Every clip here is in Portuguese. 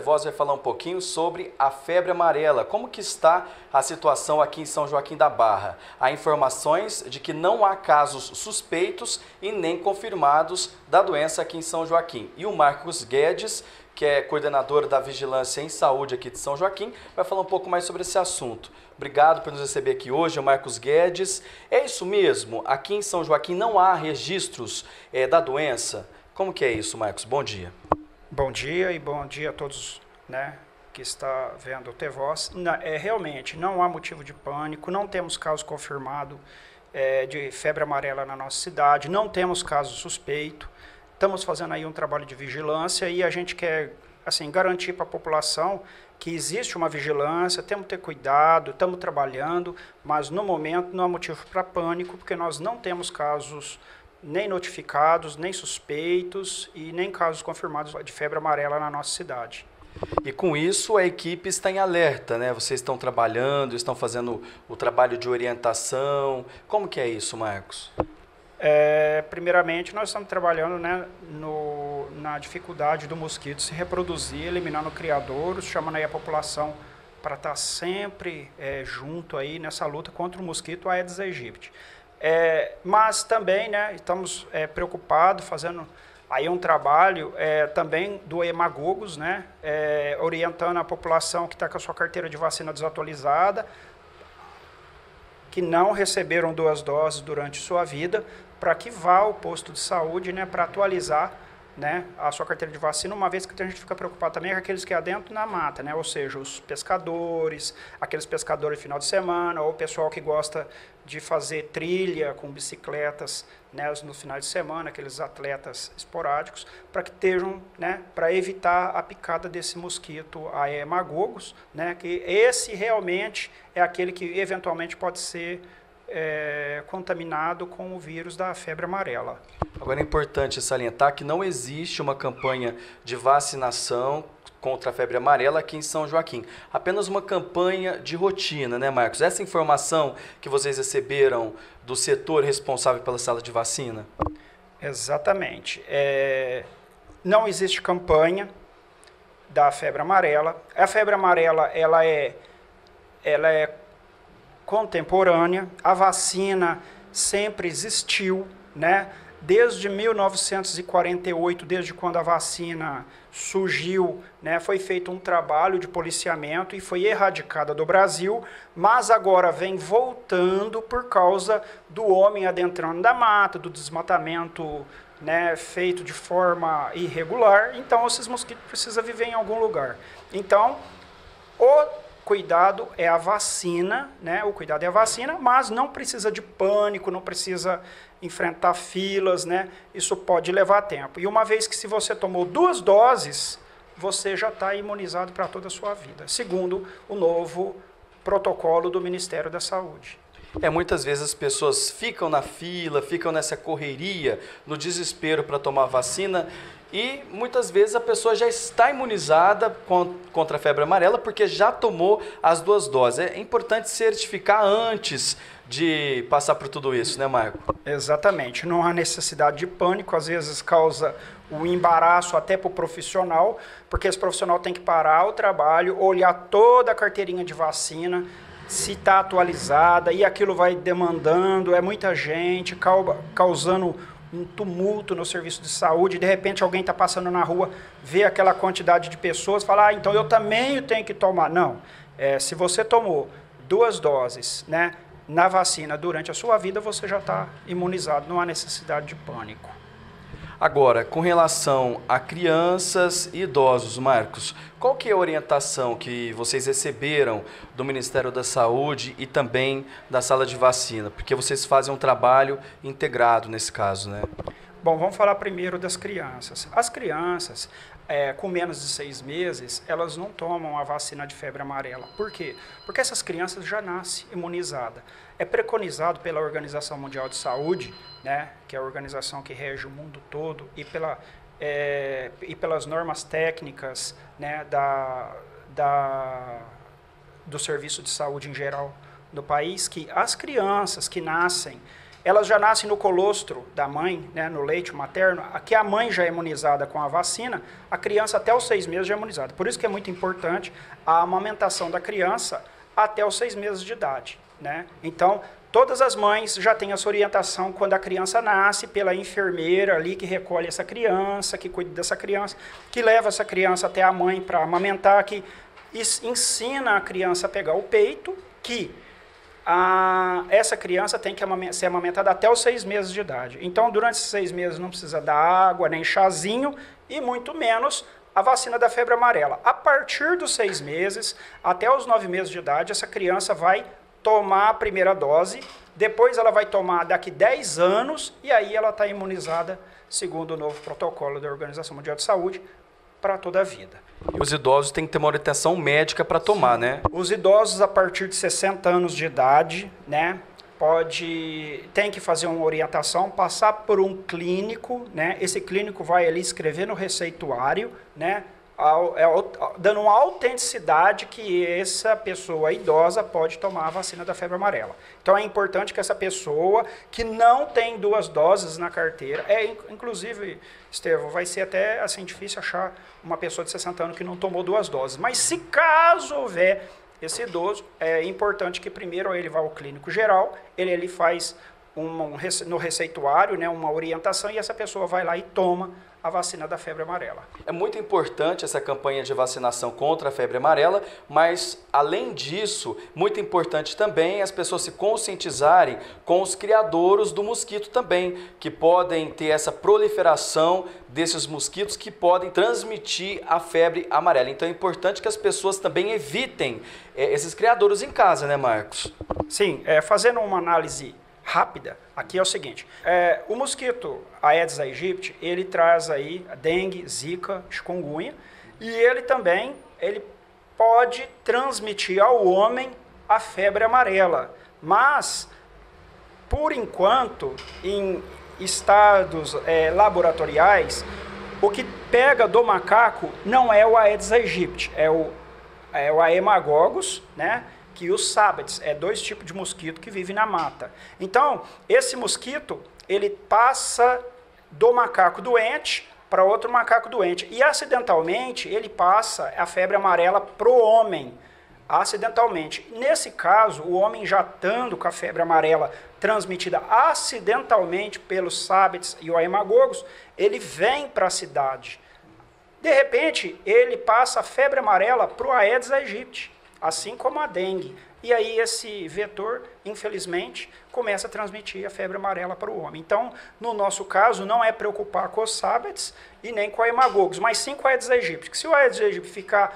Voz vai falar um pouquinho sobre a febre amarela. Como que está a situação aqui em São Joaquim da Barra? Há informações de que não há casos suspeitos e nem confirmados da doença aqui em São Joaquim. E o Marcos Guedes, que é coordenador da Vigilância em Saúde aqui de São Joaquim, vai falar um pouco mais sobre esse assunto. Obrigado por nos receber aqui hoje, Marcos Guedes. É isso mesmo? Aqui em São Joaquim não há registros é, da doença? Como que é isso, Marcos? Bom dia. Bom dia e bom dia a todos né, que está vendo o T-Voz. É, realmente, não há motivo de pânico, não temos caso confirmado é, de febre amarela na nossa cidade, não temos caso suspeito. Estamos fazendo aí um trabalho de vigilância e a gente quer assim garantir para a população que existe uma vigilância, temos que ter cuidado, estamos trabalhando, mas no momento não há motivo para pânico, porque nós não temos casos nem notificados, nem suspeitos e nem casos confirmados de febre amarela na nossa cidade. E com isso a equipe está em alerta, né? Vocês estão trabalhando, estão fazendo o trabalho de orientação. Como que é isso, Marcos? É, primeiramente, nós estamos trabalhando né, no, na dificuldade do mosquito se reproduzir, eliminando criadouros, chamando aí a população para estar sempre é, junto aí nessa luta contra o mosquito Aedes aegypti. É, mas também né, estamos é, preocupados, fazendo aí um trabalho é, também do Emagogos, né, é, orientando a população que está com a sua carteira de vacina desatualizada, que não receberam duas doses durante sua vida, para que vá ao posto de saúde né, para atualizar né, a sua carteira de vacina, uma vez que a gente fica preocupado também com aqueles que é dentro na mata, né, ou seja, os pescadores, aqueles pescadores de final de semana, ou o pessoal que gosta de fazer trilha com bicicletas né, no final de semana, aqueles atletas esporádicos, para que estejam, né, para evitar a picada desse mosquito Aemagogos, né, que esse realmente é aquele que eventualmente pode ser é, contaminado com o vírus da febre amarela. Agora é importante salientar que não existe uma campanha de vacinação contra a febre amarela aqui em São Joaquim. Apenas uma campanha de rotina, né, Marcos? Essa informação que vocês receberam do setor responsável pela sala de vacina? Exatamente. É, não existe campanha da febre amarela. A febre amarela ela é, ela é contemporânea. A vacina sempre existiu, né? Desde 1948, desde quando a vacina surgiu, né, foi feito um trabalho de policiamento e foi erradicada do Brasil, mas agora vem voltando por causa do homem adentrando da mata, do desmatamento né, feito de forma irregular. Então, esses mosquitos precisam viver em algum lugar. Então, o cuidado é a vacina, né? O cuidado é a vacina, mas não precisa de pânico, não precisa enfrentar filas, né? Isso pode levar tempo. E uma vez que se você tomou duas doses, você já está imunizado para toda a sua vida, segundo o novo protocolo do Ministério da Saúde. É, muitas vezes as pessoas ficam na fila, ficam nessa correria, no desespero para tomar vacina e muitas vezes a pessoa já está imunizada contra a febre amarela porque já tomou as duas doses. É importante certificar antes de passar por tudo isso, né, Marco? Exatamente. Não há necessidade de pânico, às vezes causa o embaraço até para o profissional, porque esse profissional tem que parar o trabalho, olhar toda a carteirinha de vacina, se está atualizada, e aquilo vai demandando, é muita gente, causando um tumulto no serviço de saúde, de repente alguém está passando na rua, vê aquela quantidade de pessoas, fala, ah, então eu também tenho que tomar. Não, é, se você tomou duas doses né, na vacina durante a sua vida, você já está imunizado, não há necessidade de pânico. Agora, com relação a crianças e idosos, Marcos, qual que é a orientação que vocês receberam do Ministério da Saúde e também da sala de vacina? Porque vocês fazem um trabalho integrado nesse caso, né? Bom, vamos falar primeiro das crianças. As crianças, é, com menos de seis meses, elas não tomam a vacina de febre amarela. Por quê? Porque essas crianças já nascem imunizadas. É preconizado pela Organização Mundial de Saúde, né, que é a organização que rege o mundo todo, e, pela, é, e pelas normas técnicas né, da, da, do serviço de saúde em geral do país, que as crianças que nascem elas já nascem no colostro da mãe, né, no leite materno, aqui a mãe já é imunizada com a vacina, a criança até os seis meses já é imunizada. Por isso que é muito importante a amamentação da criança até os seis meses de idade. Né? Então, todas as mães já têm essa orientação quando a criança nasce pela enfermeira ali que recolhe essa criança, que cuida dessa criança, que leva essa criança até a mãe para amamentar, que ensina a criança a pegar o peito, que a, essa criança tem que ser amamentada até os seis meses de idade. Então, durante esses seis meses não precisa dar água, nem chazinho, e muito menos a vacina da febre amarela. A partir dos seis meses, até os nove meses de idade, essa criança vai tomar a primeira dose, depois ela vai tomar daqui 10 anos, e aí ela está imunizada, segundo o novo protocolo da Organização Mundial de Saúde, para toda a vida. E os idosos têm que ter uma orientação médica para tomar, Sim. né? Os idosos a partir de 60 anos de idade, né, pode tem que fazer uma orientação, passar por um clínico, né? Esse clínico vai ali escrever no receituário, né? É dando uma autenticidade que essa pessoa idosa pode tomar a vacina da febre amarela. Então é importante que essa pessoa que não tem duas doses na carteira, é inclusive, Estevão, vai ser até assim difícil achar uma pessoa de 60 anos que não tomou duas doses. Mas se caso houver esse idoso, é importante que primeiro ele vá ao clínico geral, ele, ele faz um, um, no receituário né, uma orientação e essa pessoa vai lá e toma a vacina da febre amarela. É muito importante essa campanha de vacinação contra a febre amarela, mas além disso, muito importante também as pessoas se conscientizarem com os criadouros do mosquito também, que podem ter essa proliferação desses mosquitos que podem transmitir a febre amarela. Então é importante que as pessoas também evitem é, esses criadouros em casa, né, Marcos? Sim, é, fazendo uma análise rápida aqui é o seguinte: é, o mosquito Aedes aegypti ele traz aí dengue, zika, chikungunya e ele também ele pode transmitir ao homem a febre amarela, mas por enquanto em estados é, laboratoriais o que pega do macaco não é o Aedes aegypti, é o é o Aemagogos, né? Que os sábados é dois tipos de mosquito que vivem na mata. Então, esse mosquito, ele passa do macaco doente para outro macaco doente. E acidentalmente, ele passa a febre amarela para o homem. Acidentalmente. Nesse caso, o homem já estando com a febre amarela transmitida acidentalmente pelos sábados e o aemagogos, ele vem para a cidade. De repente, ele passa a febre amarela para o Aedes aegypti assim como a dengue. E aí esse vetor, infelizmente, começa a transmitir a febre amarela para o homem. Então, no nosso caso, não é preocupar com os sábados e nem com a hemagogos, mas sim com a Aedes aegypti. Se o Aedes aegypti ficar,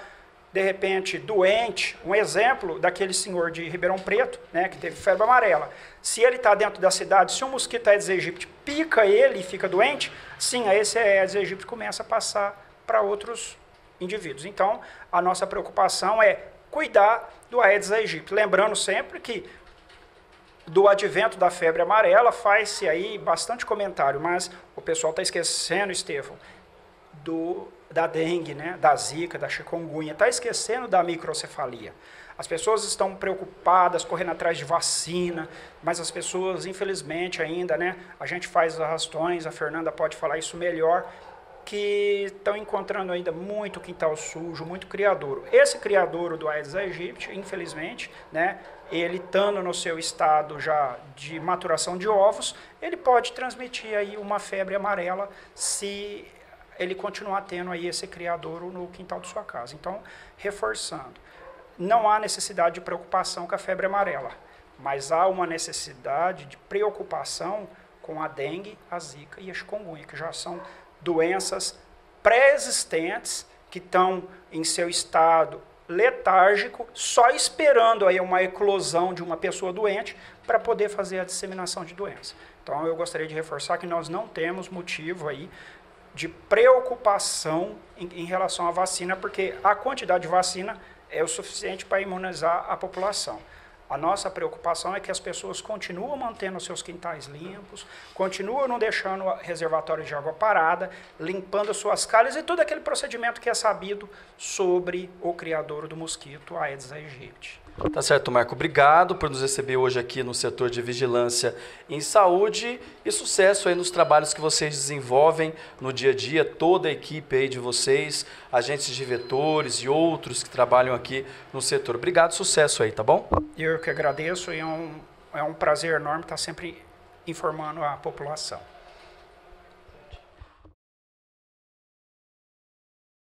de repente, doente, um exemplo daquele senhor de Ribeirão Preto, né, que teve febre amarela, se ele está dentro da cidade, se um mosquito Aedes aegypti pica ele e fica doente, sim, aí esse Aedes aegypti começa a passar para outros indivíduos. Então, a nossa preocupação é cuidar do Aedes aegypti. Lembrando sempre que do advento da febre amarela faz-se aí bastante comentário, mas o pessoal está esquecendo, Estevão, do, da dengue, né, da zika, da chikungunya, está esquecendo da microcefalia. As pessoas estão preocupadas, correndo atrás de vacina, mas as pessoas, infelizmente, ainda, né, a gente faz arrastões, a Fernanda pode falar isso melhor, que estão encontrando ainda muito quintal sujo, muito criadouro. Esse criadouro do Aedes aegypti, infelizmente, né, ele estando no seu estado já de maturação de ovos, ele pode transmitir aí uma febre amarela se ele continuar tendo aí esse criadouro no quintal de sua casa. Então, reforçando, não há necessidade de preocupação com a febre amarela, mas há uma necessidade de preocupação com a dengue, a zika e a chikungunya, que já são doenças pré-existentes que estão em seu estado letárgico, só esperando aí uma eclosão de uma pessoa doente para poder fazer a disseminação de doença. Então eu gostaria de reforçar que nós não temos motivo aí de preocupação em, em relação à vacina, porque a quantidade de vacina é o suficiente para imunizar a população. A nossa preocupação é que as pessoas continuam mantendo seus quintais limpos, continuam não deixando reservatórios de água parada, limpando suas calhas e todo aquele procedimento que é sabido sobre o criador do mosquito Aedes aegypti. Tá certo, Marco. Obrigado por nos receber hoje aqui no setor de vigilância em saúde e sucesso aí nos trabalhos que vocês desenvolvem no dia a dia, toda a equipe aí de vocês, agentes de vetores e outros que trabalham aqui no setor. Obrigado, sucesso aí, tá bom? Eu que agradeço e é um, é um prazer enorme estar sempre informando a população.